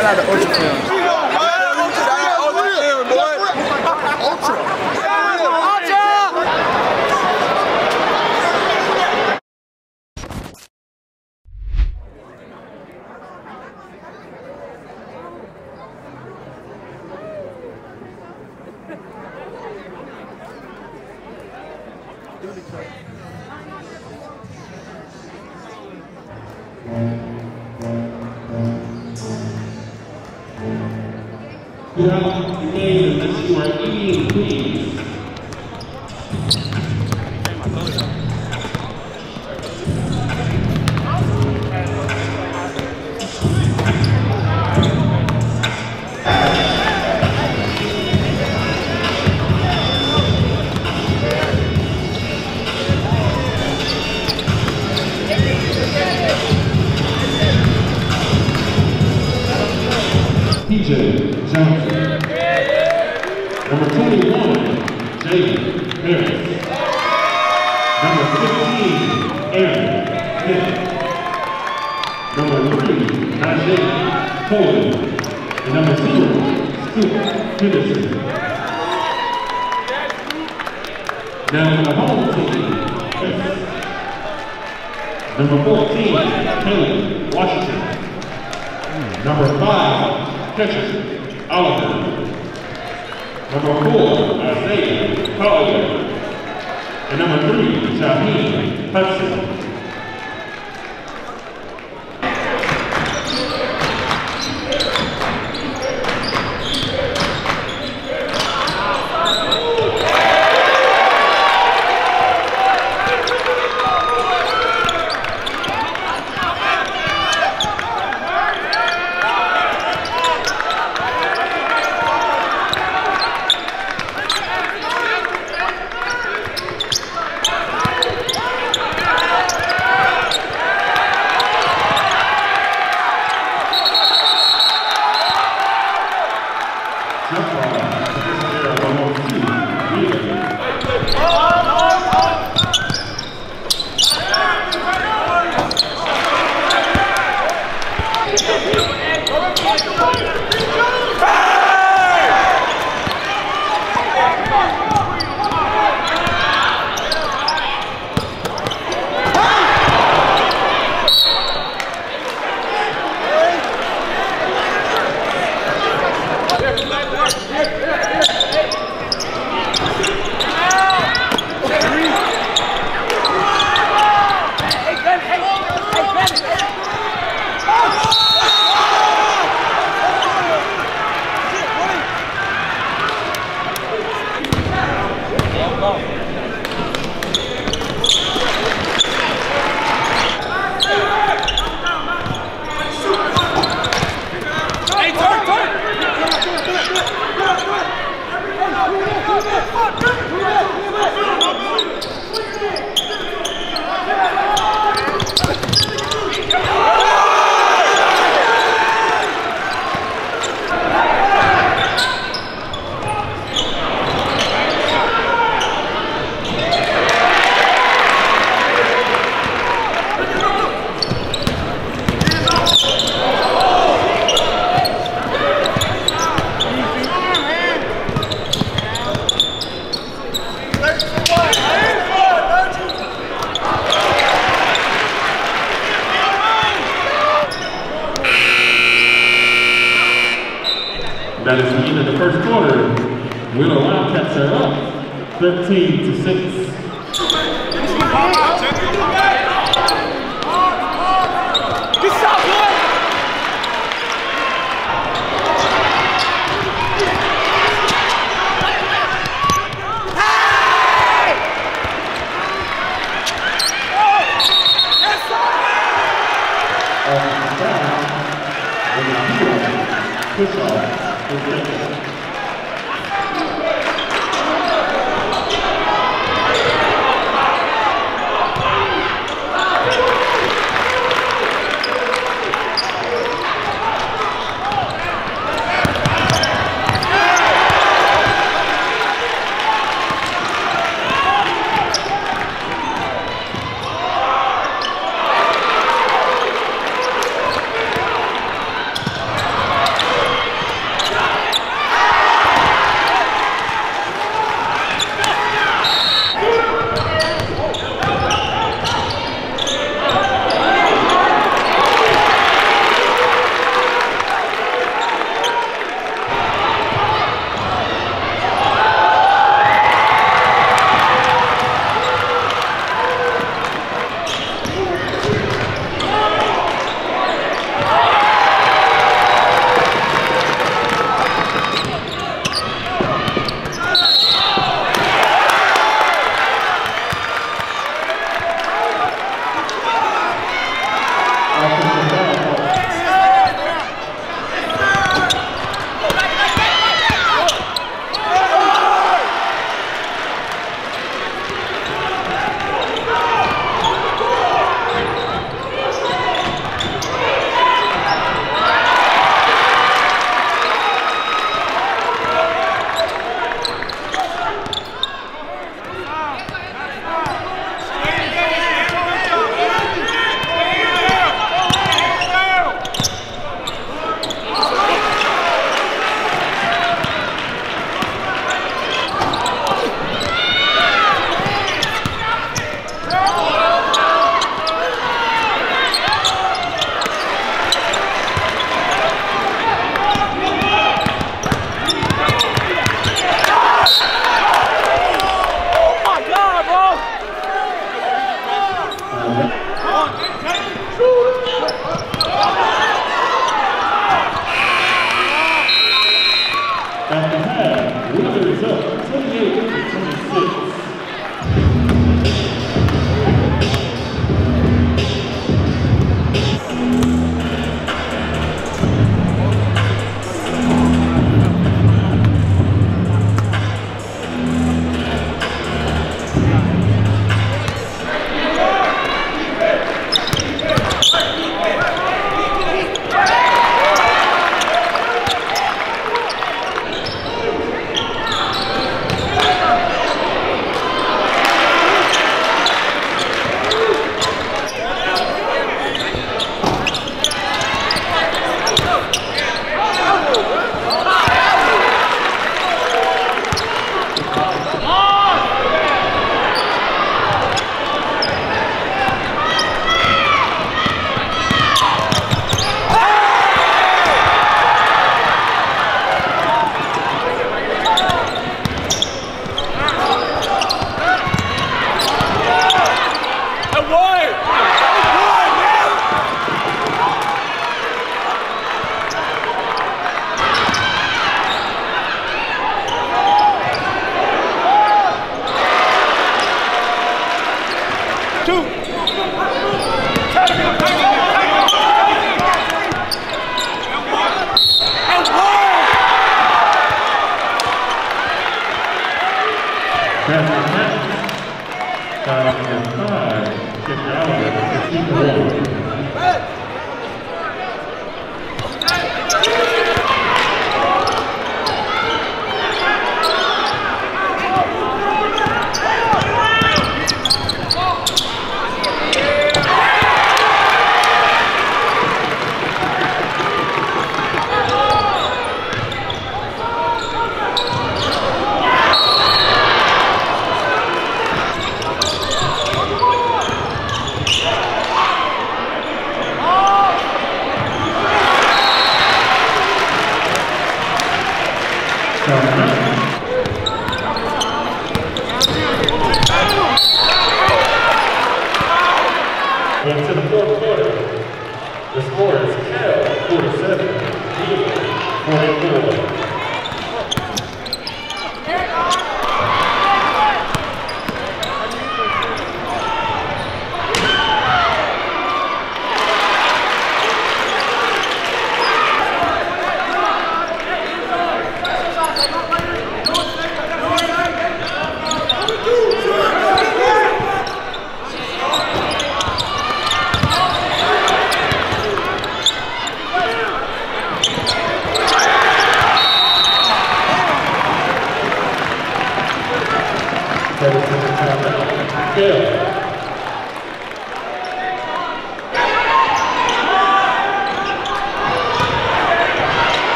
Galera, hoje foi. Number 14, Kelly Washington. Number 5, Ketchum Oliver. Number 4, Isaiah Collier. And number 3, Shaheen Hudson.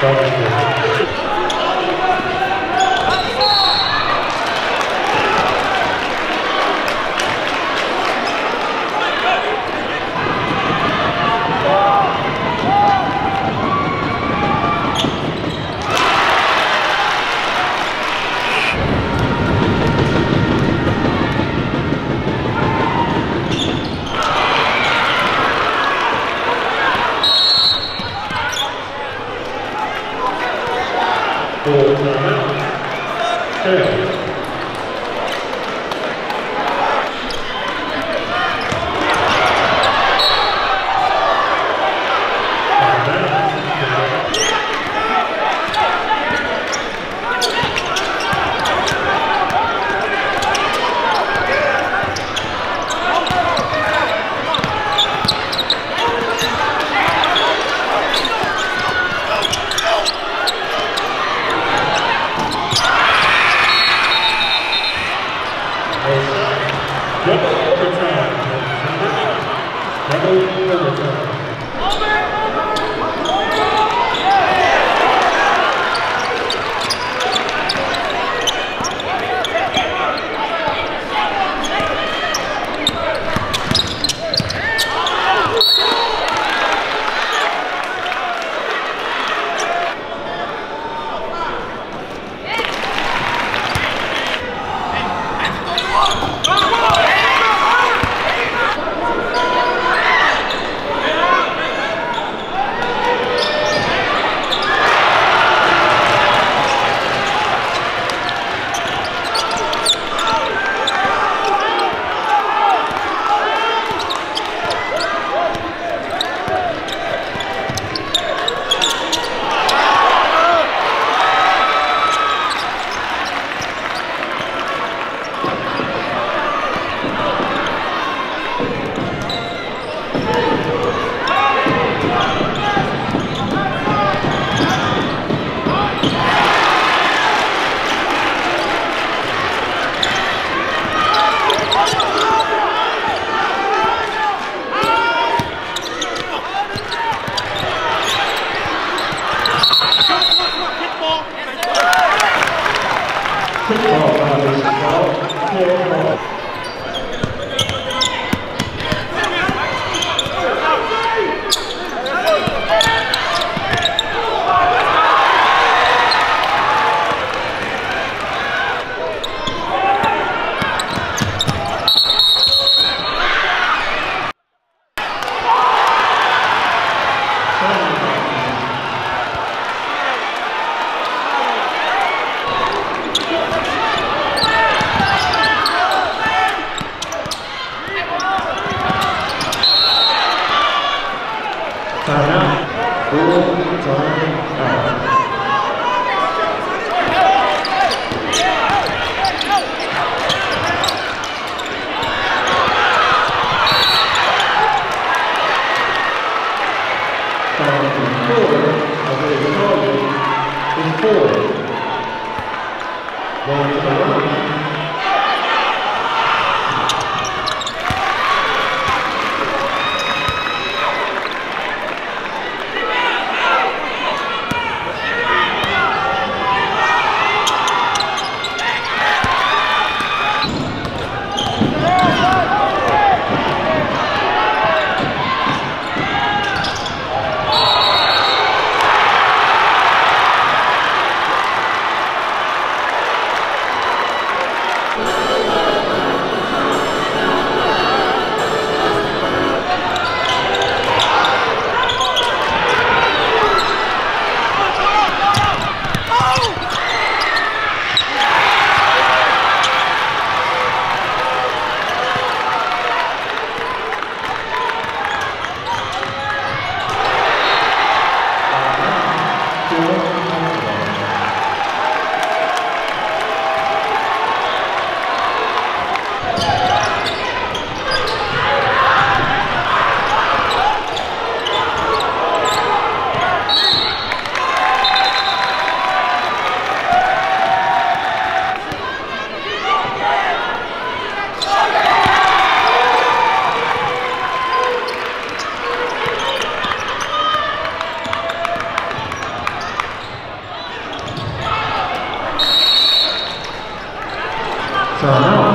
Palmas de Well, So, no.